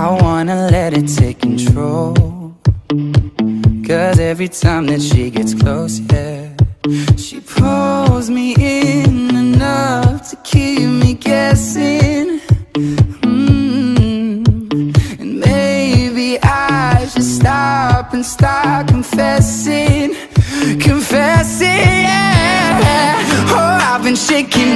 I wanna let it take control. Cause every time that she gets close, yeah, she pulls me in enough to keep me guessing. Mm. And maybe I should stop and start confessing, confessing.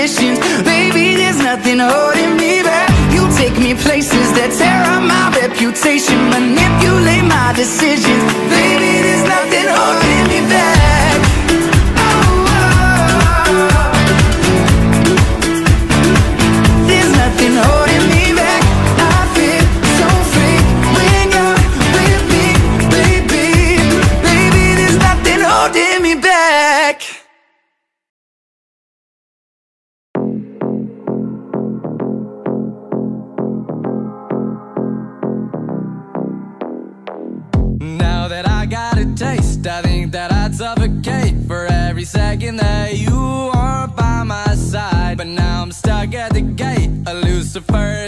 inhibitions, baby. There's nothing holding me back. You take me places that tear up my reputation, manipulate my decisions, baby. There's nothing holding me back. There's nothing holding me back. I feel so free when you're with me, baby. Baby, there's nothing holding me back. Second that you aren't by my side. But now I'm stuck at the gate, a Lucifer's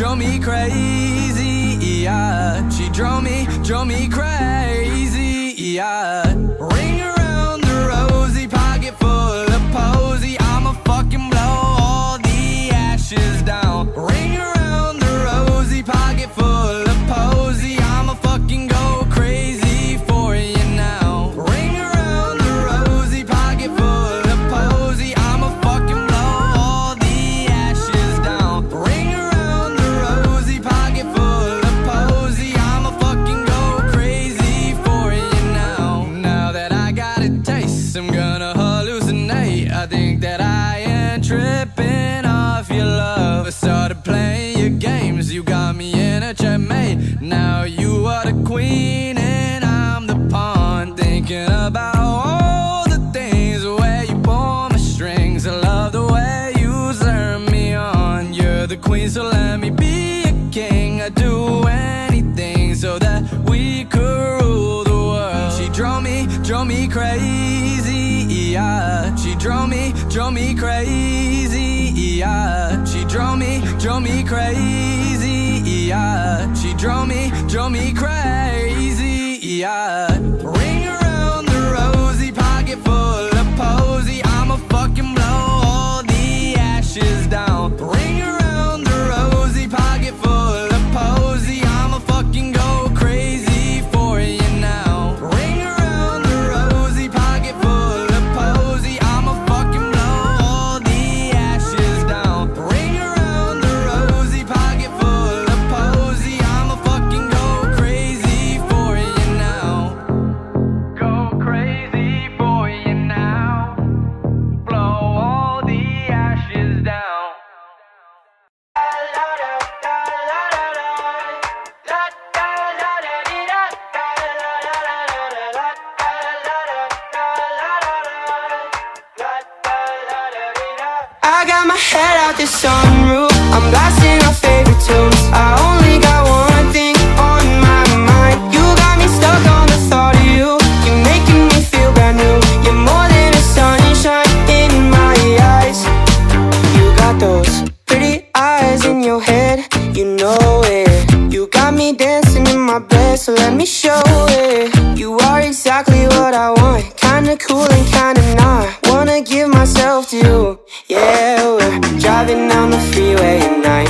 drove me, crazy, yeah. She drove me, drove me crazy, yeah. Drove me, drove me crazy, yeah. She drove me, drove me crazy, yeah. She drove me, drove me crazy, yeah. She drove me, drove me crazy, yeah. All the ashes down. I got my head out the sunroof. I'm blasting our favorite tunes. Your head. You know it. You got me dancing in my bed, so let me show it. You are exactly what I want. Kinda cool and kinda not. Wanna give myself to you. Yeah, we're driving down the freeway at night.